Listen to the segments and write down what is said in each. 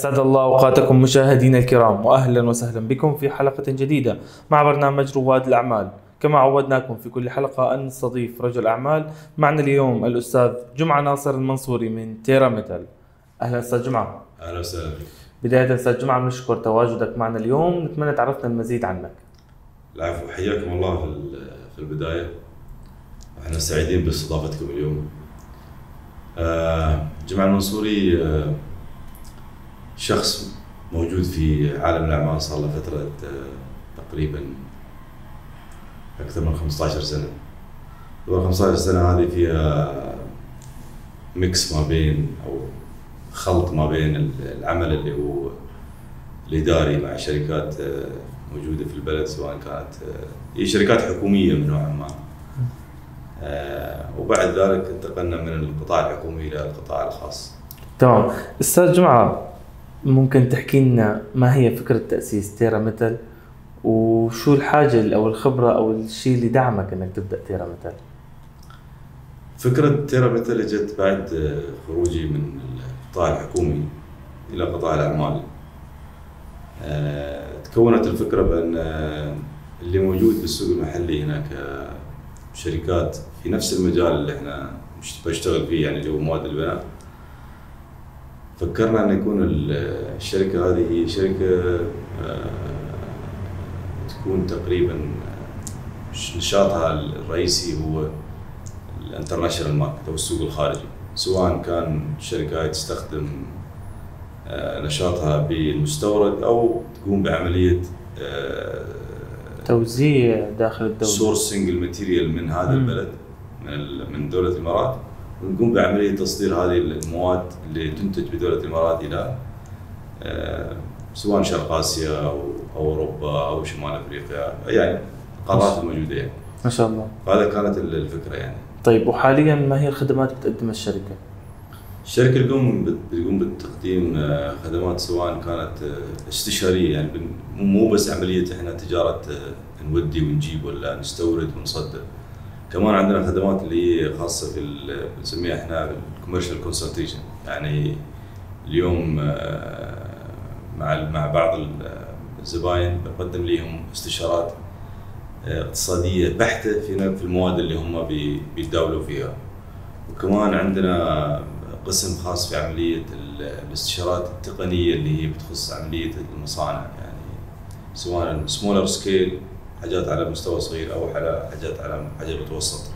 أسعد الله أوقاتكم مشاهدينا الكرام وأهلا وسهلا بكم في حلقة جديدة مع برنامج رواد الأعمال. كما عودناكم في كل حلقة أن نستضيف رجل أعمال معنا اليوم الأستاذ جمعة ناصر المنصوري من تيرا ميتال. أهلا أستاذ جمعة. أهلا وسهلا بك. بداية أستاذ جمعة نشكر تواجدك معنا اليوم نتمنى تعرفنا المزيد عنك. العفو حياكم الله في ال- في البداية. إحنا سعيدين باستضافتكم اليوم. آه، جمال المنصوري آه، شخص موجود في عالم الأعمال صار له فترة آه، تقريبا أكثر من 15 سنة. طبعا 15 سنة هذه فيها ميكس ما بين أو خلط ما بين العمل اللي هو الإداري مع شركات آه، موجودة في البلد سواء كانت آه، هي شركات حكومية من نوع ما. وبعد ذلك انتقلنا من القطاع الحكومي إلى القطاع الخاص. تمام. أستاذ جمعة ممكن تحكي لنا ما هي فكرة تأسيس تيرا ميتال؟ وشو الحاجة أو الخبرة أو الشيء اللي دعمك إنك تبدأ تيرا ميتال؟ فكرة تيرا ميتال جت بعد آه، خروجي من القطاع الحكومي إلى قطاع الأعمال. آه، تكونت الفكرة بأن آه، اللي موجود بالسوق المحلي هناك شركات في نفس المجال اللي إحنا بشتغل فيه يعني اللي هو مواد البناء. فكرنا أن يكون ال- الشركة هذه هي شركة آه، تكون تقريبا آه، نشاطها الرئيسي هو ال international market أو السوق الخارجي. سواء كان الشركة هاي تستخدم آه، نشاطها بالمستورد أو تقوم بعملية توزيع داخل الدولة. sourcing ال material من هذا. البلد من ال- من دولة الإمارات. ونقوم بعملية تصدير هذه المواد اللي تنتج بدولة الإمارات إلى آه، سواء شرق آسيا أو أو أوروبا أو شمال أفريقيا يعني القارات الموجودة يعني. ما شاء الله. فهذا كانت ال- الفكرة يعني. طيب وحاليا ما هي الخدمات اللي بتقدمها الشركة؟ الشركة تقوم بت- بتقوم بتقديم آه، خدمات سواء كانت آه، استشارية يعني مو بس عملية إحنا تجارة آه، نودي ونجيب ولا نستورد ونصدر. كمان عندنا خدمات اللي هي خاصة في بنسميها إحنا ال commercial consultation يعني اليوم آه، مع مع بعض ال- الزباين بنقدم لهم استشارات آه، اقتصادية بحتة في المواد اللي هم بي- بيتداولوا فيها. وكمان عندنا قسم خاص في عملية ال- الاستشارات التقنية اللي هي بتخص عملية المصانع. يعني سواء smaller scale حاجات على مستوى صغير أو على حاجات على حاجة متوسط.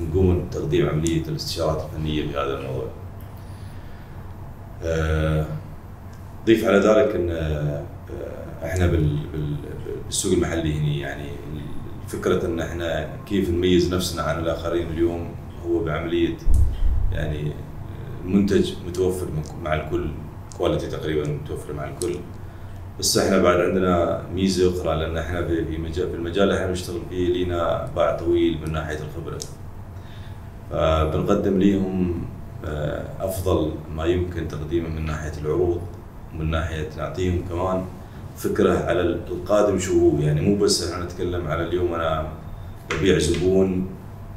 نقوم بتقديم عملية الاستشارات الفنية في هذا الموضوع. آه، ضيف على ذلك إن آه، إحنا بال- بال- بالسوق المحلي هنا يعني فكرة إن إحنا كيف نميز نفسنا عن الآخرين اليوم هو بعملية يعني المنتج متوفر مع الكل كواليتي تقريبا متوفر مع الكل. بس إحنا بعد عندنا ميزة أخرى لأن إحنا في مجال في المجال اللي إحنا بنشتغل فيه لينا باع طويل من ناحية الخبرة. فبنقدم لهم آه، أفضل ما يمكن تقديمه من ناحية العروض ومن ناحية نعطيهم كمان فكرة على القادم شو هو. يعني مو بس إحنا نتكلم على اليوم أنا ببيع زبون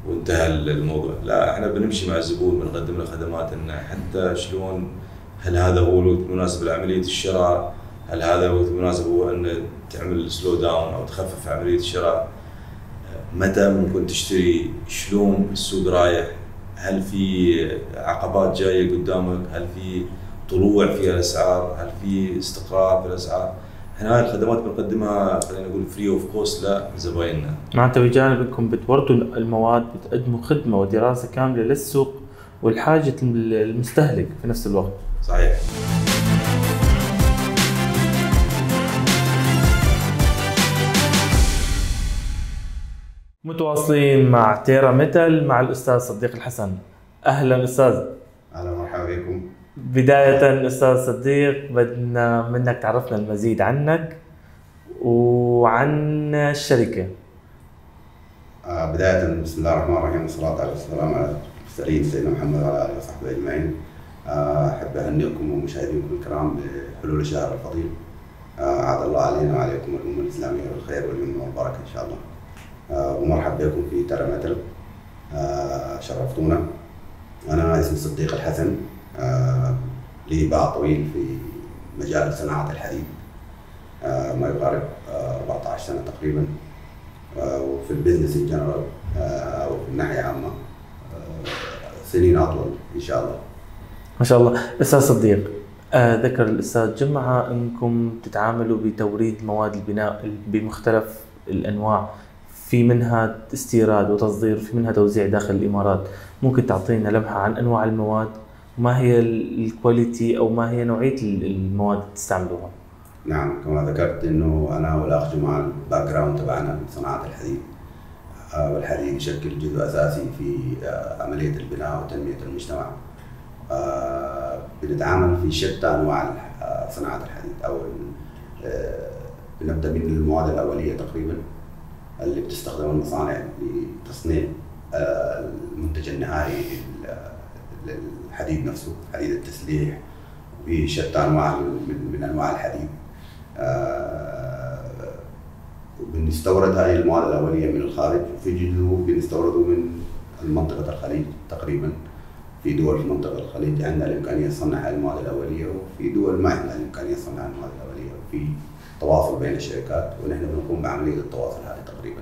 وانتهى الموضوع. لا إحنا بنمشي مع الزبون بنقدم له خدمات إنه حتى شلون هل هذا هو المناسب لعملية الشراء هل هذا الوقت المناسب هو أن تعمل سلو داون أو تخفف عملية الشراء؟ متى ممكن تشتري؟ شلون السوق رايح؟ هل في عقبات جاية قدامك؟ هل في طلوع في الأسعار؟ هل في استقرار في الأسعار؟ إحنا هاي الخدمات بنقدمها خلينا نقول free of cost لزبايننا معناتها بجانب إنكم بتوردوا المواد بتقدموا خدمة ودراسة كاملة للسوق والحاجة المستهلك في نفس الوقت. صحيح. متواصلين مع تيرا ميتال مع الأستاذ صديق الحسن. أهلا أستاذ. أهلا ومرحبا بكم بداية أستاذ صديق بدنا منك تعرفنا المزيد عنك وعن الشركة. آه بداية بسم الله الرحمن الرحيم والصلاة والسلام على المرسلين سيدنا محمد وعلى آله وصحبه أجمعين. آه، أحب أهنئكم ومشاهدينكم الكرام بحلول الشهر الفضيل. آه، عاد الله علينا وعليكم الأمة الإسلامية بالخير واليمن والبركة إن شاء الله. آه، ومرحبا بكم في ترى متل. آه، شرفتونا. أنا اسمي صديق الحسن. آه، لي باع طويل في مجال صناعة الحديد ما يقارب آه، 14 سنة تقريبا وفي ال business in general أو في الناحية عامة سنين أطول إن شاء الله ما شاء الله أستاذ صديق ذكر الأستاذ جمعة إنكم تتعاملوا بتوريد مواد البناء بمختلف الأنواع في منها استيراد وتصدير وفي منها توزيع داخل الإمارات. ممكن تعطينا لمحة عن أنواع المواد؟ وما هي ال- quality أو ما هي نوعية ال- المواد اللي تستعملوها؟ نعم كما ذكرت إنه أنا والاخ جمال ال background تبعنا من صناعة الحديد. آه، والحديد يشكل جزء أساسي في آه، عملية البناء وتنمية المجتمع. آه، بنتعامل في شتى أنواع صناعة الحديد. أو بنبدأ المواد الأولية تقريبا. اللي بتستخدم المصانع لتصنيع آه، المنتج النهائي لل- للحديد نفسه حديد التسليح بشتى أنواع من, أنواع الحديد. آه، بنستورد هاي المواد الأولية من الخارج وفي جزء بنستورده من منطقة الخليج تقريبا. في دول في منطقة الخليج عندنا الإمكانية هاي المواد الأولية وفي دول ما عندنا الإمكانية نصنع المواد الأولية وفي تواصل بين الشركات ونحن بنقوم بعملية التواصل هذه تقريبا.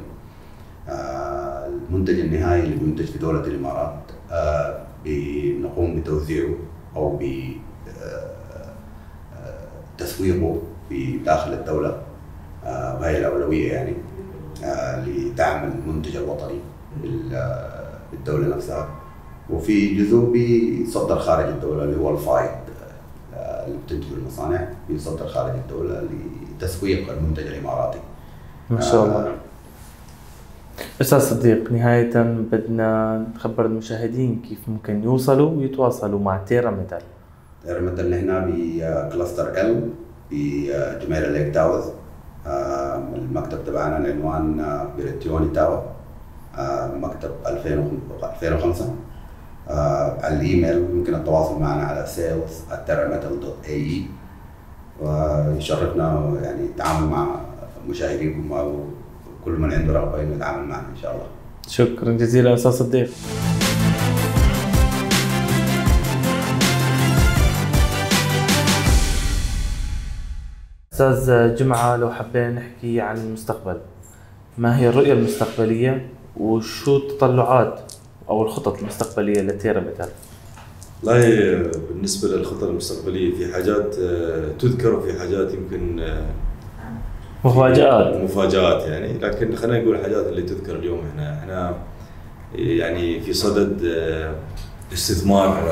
آه، المنتج النهائي اللي بينتج في دولة الإمارات آه، بنقوم بتوزيعه أو ب آه، داخل الدولة. وهي الأولوية يعني لدعم المنتج الوطني بال- بالدولة نفسها. وفي جزء بيصدر خارج الدولة اللي هو الفايد اللي بتنتجه المصانع بيصدر خارج الدولة لتسويق المنتج الإماراتي. ما شاء الله. آه، أستاذ صديق نهاية بدنا نخبر المشاهدين كيف ممكن يوصلوا ويتواصلوا مع تيرا ميتال. مثلا نحن ب cluster L بجميرة ليك تاورز آه، المكتب تبعنا العنوان آه، Preatoni Tower آه، مكتب 2005 آه، على الإيميل يمكن التواصل معنا على sales ae ويشرفنا يعني التعامل مع مشاهديكم أو كل من عنده رغبة إنه يتعامل معنا إن شاء الله. شكرا جزيلا أستاذ صديق. أستاذ جمعة لو حبينا نحكي عن المستقبل ما هي الرؤية المستقبلية وشو التطلعات أو الخطط المستقبلية لتيرا ميتال والله بالنسبة للخطط المستقبلية في حاجات آه، تذكر وفي حاجات يمكن آه، مفاجآت. مفاجآت يعني. لكن خلينا نقول الحاجات اللي تذكر اليوم إحنا إحنا يعني في صدد آه، استثمار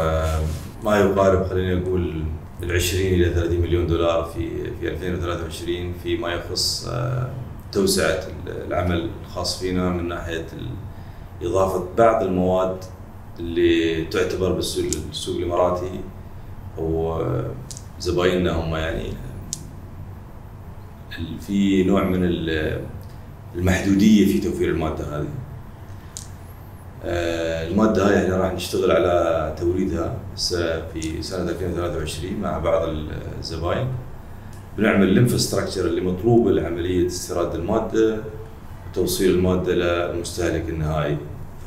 ما يقارب خلينا نقول من 20 إلى 30 مليون دولار في في 2023 فيما يخص توسعة العمل الخاص فينا من ناحية ال- إضافة بعض المواد اللي تعتبر بالسوق السوق الإماراتي وزبايننا هم يعني في نوع من ال- المحدودية في توفير المادة هذه. آه، المادة هاي إحنا راح نشتغل على توريدها في سنة 2023 مع بعض الزباين. بنعمل ال infrastructure اللي مطلوبه لعملية استيراد المادة وتوصيل المادة للمستهلك النهائي.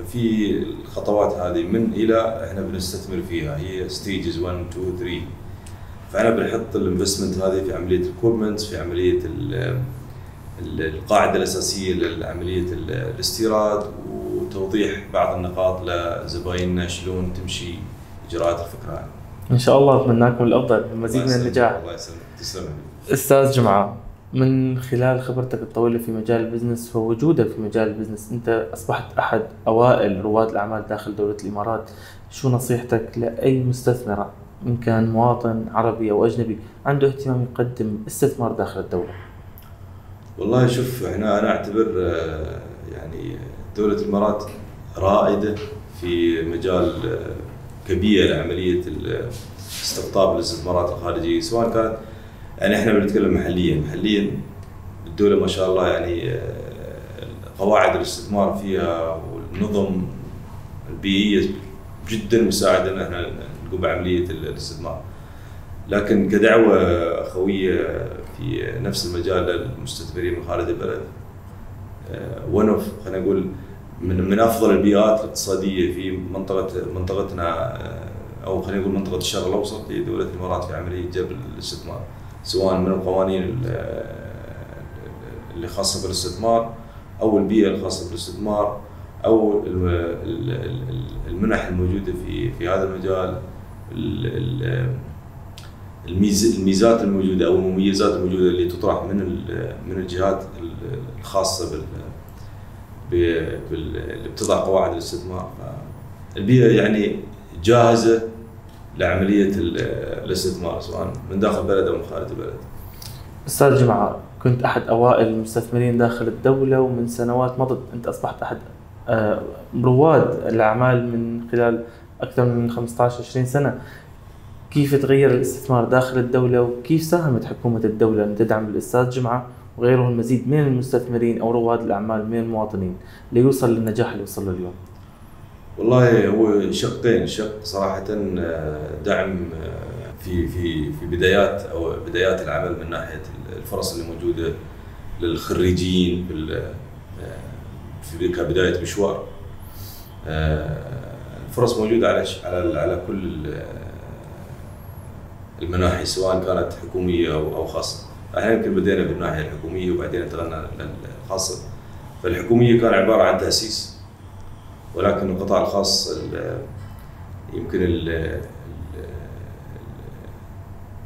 ففي الخطوات هذه من إلى إحنا بنستثمر فيها. هي stages 1 2 3 فأنا بنحط ال investment هذه في عملية ال equipments في عملية ال- ال- القاعدة الأساسية لعملية ال- الاستيراد وتوضيح بعض النقاط لزبايننا شلون تمشي إجراءات الفكرة. هذه. إن شاء الله اتمنى لكم الأفضل. المزيد من النجاح. الله يسلمك. تسلم. أستاذ جمعة. من خلال خبرتك الطويلة في مجال ال business ووجودك في مجال ال business. أنت أصبحت أحد أوائل رواد الأعمال داخل دولة الإمارات. شو نصيحتك لأي مستثمر إن كان مواطن عربي أو أجنبي عنده اهتمام يقدم استثمار داخل الدولة؟ والله شوف إحنا أنا أعتبر آه، يعني دولة الإمارات رائدة في مجال آه، كبير لعمليه استقطاب الاستثمارات الخارجية سواء كانت يعني إحنا بنتكلم محليا محليا الدولة ما شاء الله يعني آه، قواعد الاستثمار فيها والنظم البيئية جدا مساعدة إن إحنا نقوم بعملية الاستثمار. لكن كدعوة اخويه في نفس المجال للمستثمرين من خارج البلد ون اوف خلينا نقول من من أفضل البيئات الاقتصادية في منطقه منطقتنا آه، أو خلينا نقول منطقة الشرق الأوسط هي دولة الإمارات في عملية جلب الاستثمار. سواء من القوانين ال- اللي خاصة بالاستثمار أو البيئة الخاصه بالاستثمار أو ال- ال- ال- المنح الموجودة في في هذا المجال ال- ال- الميز الميزات الموجودة أو المميزات الموجودة اللي تطرح من من الجهات ال- الخاصة بال- اللي بتضع قواعد الاستثمار. البيئة يعني جاهزة لعملية ال- الاستثمار سواء من داخل البلد أو من خارج البلد. أستاذ جمعة كنت أحد أوائل المستثمرين داخل الدولة ومن سنوات مضت أنت أصبحت أحد آه، رواد الأعمال من خلال أكثر من 15 20 سنة كيف تغير الاستثمار داخل الدولة وكيف ساهمت حكومة الدولة أن تدعم الأستاذ جمعة وغيره المزيد من المستثمرين أو رواد الأعمال من المواطنين ليوصل للنجاح اللي وصل له اليوم والله هو شقين شق صراحة آه، دعم آه، في في في بدايات أو بدايات العمل من ناحية الفرص اللي موجودة للخريجين في آه، كبداية مشوار. الفرص موجودة على على على كل ال- المناحي سواء كانت حكومية أو أو خاصة. إحنا يمكن بدينا بالناحية الحكومية وبعدين انتقلنا للخاصه فالحكومية كان عبارة عن تأسيس. ولكن القطاع الخاص ال- يمكن ال- ال-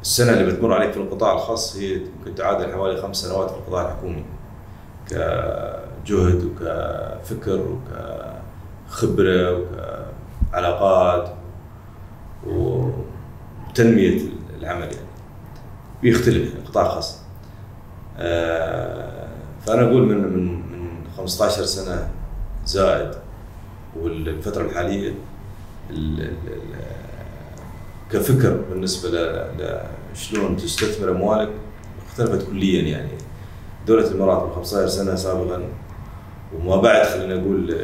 السنة اللي بتمر عليك في القطاع الخاص هي يمكن تعادل حوالي خمس سنوات في القطاع الحكومي. كجهد وكفكر وكخبرة وكعلاقات وتنمية العمل يعني. بيختلف القطاع الخاص. آه، فأنا أقول من من من 15 سنة زائد والفترة الحالية ال- ال- ال- كفكر بالنسبة ل شلون تستثمر أموالك اختلفت كليا يعني دولة الإمارات من 15 سنة سابقا وما بعد خلينا نقول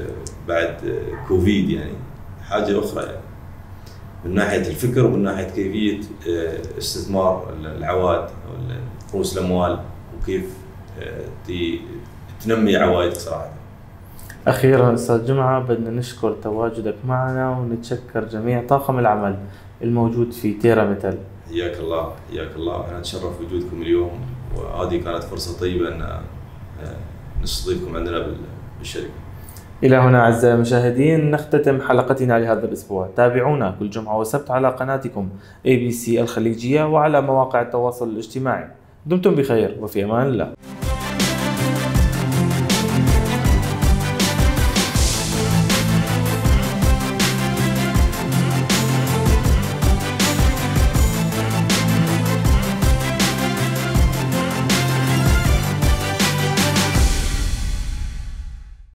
بعد كوفيد يعني حاجة أخرى يعني من ناحية الفكر ومن ناحية كيفية استثمار العوائد أو رؤوس الأموال وكيف ت- تنمي عوائدك صراحة. أخيرا أستاذ جمعة بدنا نشكر تواجدك معنا ونتشكر جميع طاقم العمل الموجود في تيرا ميتال. حياك الله حياك الله. أنا أتشرف وجودكم اليوم وهذه كانت فرصة طيبة أن آه، نستضيفكم عندنا بال- بالشركة. إلى هنا أعزائي المشاهدين نختتم حلقتنا لهذا الأسبوع. تابعونا كل جمعة وسبت على قناتكم ABC الخليجية وعلى مواقع التواصل الاجتماعي. دمتم بخير وفي أمان الله.